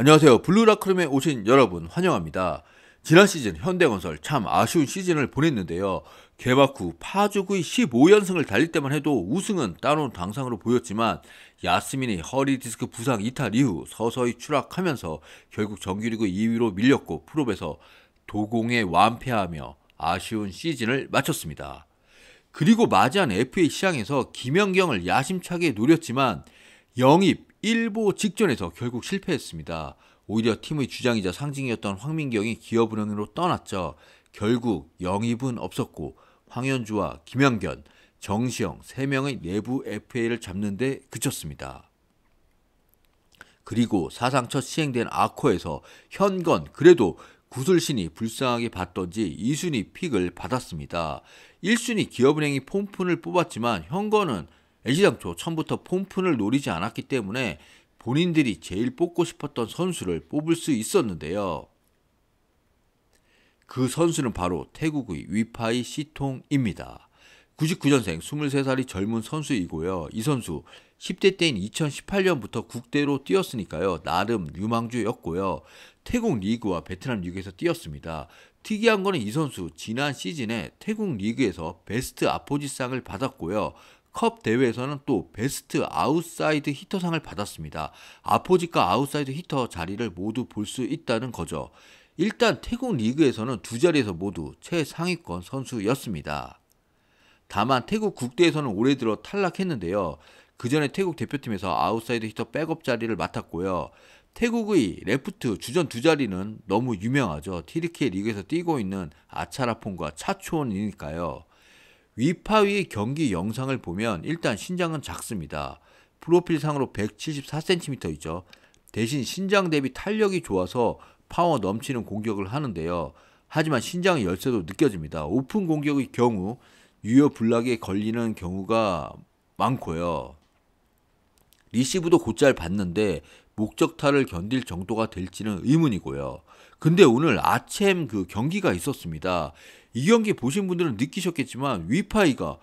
안녕하세요. 블루라크룸에 오신 여러분 환영합니다. 지난 시즌 현대건설 참 아쉬운 시즌을 보냈는데요. 개막 후 파주구의 15연승을 달릴 때만 해도 우승은 따놓은 당상으로 보였지만 야스민이 허리 디스크 부상 이탈 이후 서서히 추락하면서 결국 정규리그 2위로 밀렸고 프로에서 도공에 완패하며 아쉬운 시즌을 마쳤습니다. 그리고 맞이한 FA 시장에서 김연경을 야심차게 노렸지만 영입, 일보 직전에서 결국 실패했습니다. 오히려 팀의 주장이자 상징이었던 황민경이 기업 운영으로 떠났죠. 결국 영입은 없었고 황현주와 김영견, 정시영 3명의 내부 FA를 잡는 데 그쳤습니다. 그리고 사상 첫 시행된 아코에서 현건 그래도 구슬신이 불쌍하게 봤던지 2순위 픽을 받았습니다. 1순위 기업은행이 폼푼을 뽑았지만 현건은 애시당초 처음부터 폼푼을 노리지 않았기 때문에 본인들이 제일 뽑고 싶었던 선수를 뽑을 수 있었는데요. 그 선수는 바로 태국의 위파이 시통입니다. 99년생 23살이 젊은 선수이고요. 이 선수 10대 때인 2018년부터 국대로 뛰었으니까요. 나름 유망주였고요. 태국 리그와 베트남 리그에서 뛰었습니다. 특이한 거는 이 선수 지난 시즌에 태국 리그에서 베스트 아포지상을 받았고요. 컵 대회에서는 또 베스트 아웃사이드 히터상을 받았습니다. 아포짓과 아웃사이드 히터 자리를 모두 볼 수 있다는 거죠. 일단 태국 리그에서는 두 자리에서 모두 최상위권 선수였습니다. 다만 태국 국대에서는 올해 들어 탈락했는데요. 그 전에 태국 대표팀에서 아웃사이드 히터 백업 자리를 맡았고요. 태국의 레프트 주전 두 자리는 너무 유명하죠. 튀르키예 리그에서 뛰고 있는 아차라폰과 찻추온이니까요. 위파위 경기 영상을 보면 일단 신장은 작습니다. 프로필상으로 174cm 있죠. 대신 신장 대비 탄력이 좋아서 파워 넘치는 공격을 하는데요. 하지만 신장의 열세도 느껴집니다. 오픈 공격의 경우 유효 블락에 걸리는 경우가 많고요. 리시브도 곧잘 받는데 목적타를 견딜 정도가 될지는 의문이고요. 근데 오늘 아침 그 경기가 있었습니다. 이 경기 보신 분들은 느끼셨겠지만 위파위가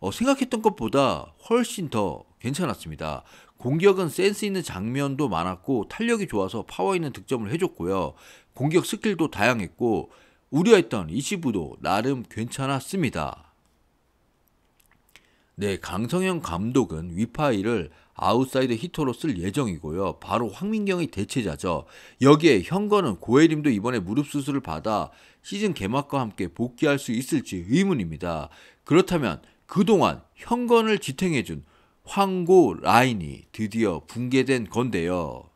어, 생각했던 것보다 훨씬 더 괜찮았습니다. 공격은 센스 있는 장면도 많았고 탄력이 좋아서 파워 있는 득점을 해줬고요. 공격 스킬도 다양했고 우려했던 리시브도 나름 괜찮았습니다. 네, 강성형 감독은 위파위를 아웃사이드 히터로 쓸 예정이고요. 바로 황민경의 대체자죠. 여기에 현건은 고혜림도 이번에 무릎 수술을 받아 시즌 개막과 함께 복귀할 수 있을지 의문입니다. 그렇다면 그동안 현건을 지탱해준 황고 라인이 드디어 붕괴된 건데요.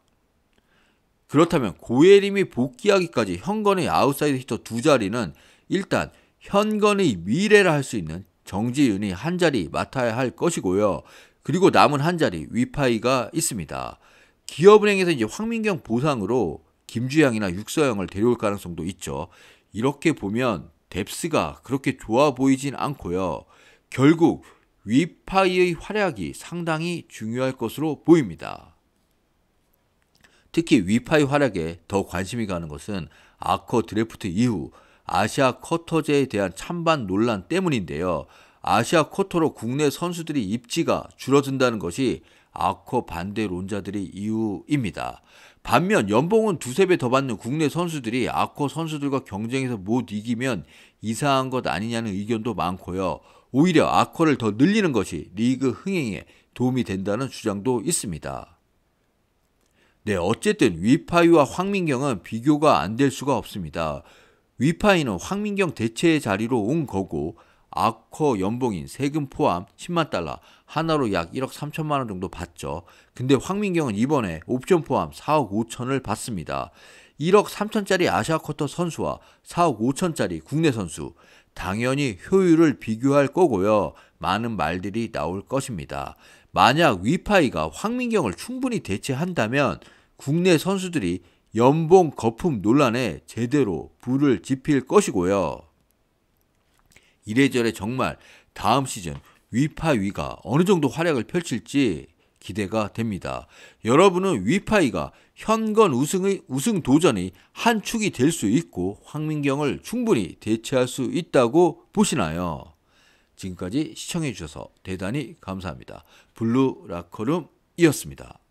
그렇다면 고혜림이 복귀하기까지 현건의 아웃사이드 히터 두 자리는 일단 현건의 미래라 할 수 있는 정지윤이 한 자리 맡아야 할 것이고요. 그리고 남은 한 자리 위파위가 있습니다. 기업은행에서 이제 황민경 보상으로 김주향이나 육서영을 데려올 가능성도 있죠. 이렇게 보면 뎁스가 그렇게 좋아 보이진 않고요. 결국 위파위의 활약이 상당히 중요할 것으로 보입니다. 특히 위파위 활약에 더 관심이 가는 것은 아쿼 드래프트 이후 아시아 쿼터제에 대한 찬반 논란 때문인데요. 아시아 쿼터로 국내 선수들이 입지가 줄어든다는 것이 아커 반대론자들의 이유입니다. 반면 연봉은 두세 배 더 받는 국내 선수들이 아커 선수들과 경쟁에서 못 이기면 이상한 것 아니냐는 의견도 많고요. 오히려 아커를 더 늘리는 것이 리그 흥행에 도움이 된다는 주장도 있습니다. 네, 어쨌든 위파이와 황민경은 비교가 안 될 수가 없습니다. 위파이는 황민경 대체의 자리로 온 거고 아커 연봉인 세금 포함 10만 달러 하나로 약 1억 3천만 원 정도 받죠. 근데 황민경은 이번에 옵션 포함 4억 5천을 받습니다. 1억 3천짜리 아시아 쿼터 선수와 4억 5천짜리 국내 선수 당연히 효율을 비교할 거고요. 많은 말들이 나올 것입니다. 만약 위파이가 황민경을 충분히 대체한다면 국내 선수들이 연봉 거품 논란에 제대로 불을 지필 것이고요. 이래저래 정말 다음 시즌 위파위가 어느 정도 활약을 펼칠지 기대가 됩니다. 여러분은 위파위가 현건 우승의 우승 도전이 한 축이 될 수 있고 황민경을 충분히 대체할 수 있다고 보시나요? 지금까지 시청해 주셔서 대단히 감사합니다. 블루 라커룸이었습니다.